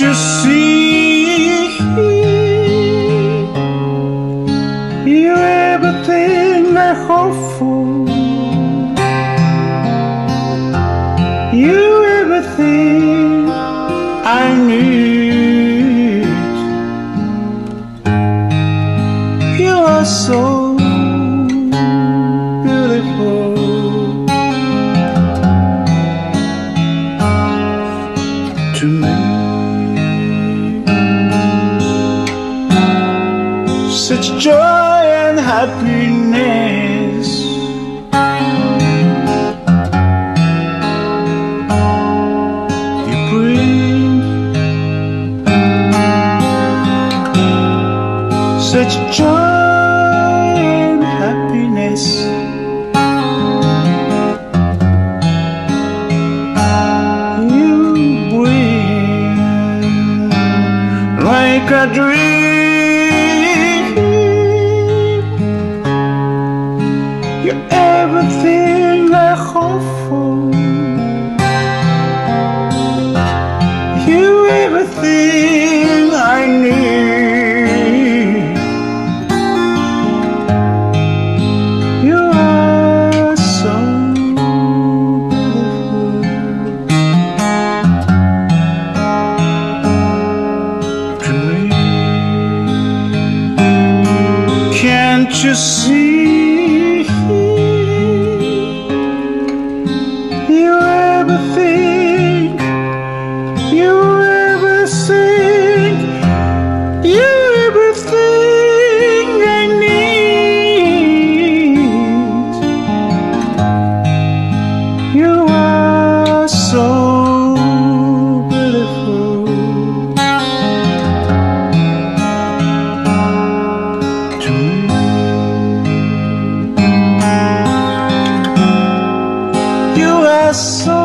what you see. you, everything I hope for. you, everything I need. You are so. Such joy and happiness. You bring such joy and happiness. You bring like a dream. Can't you see? coração.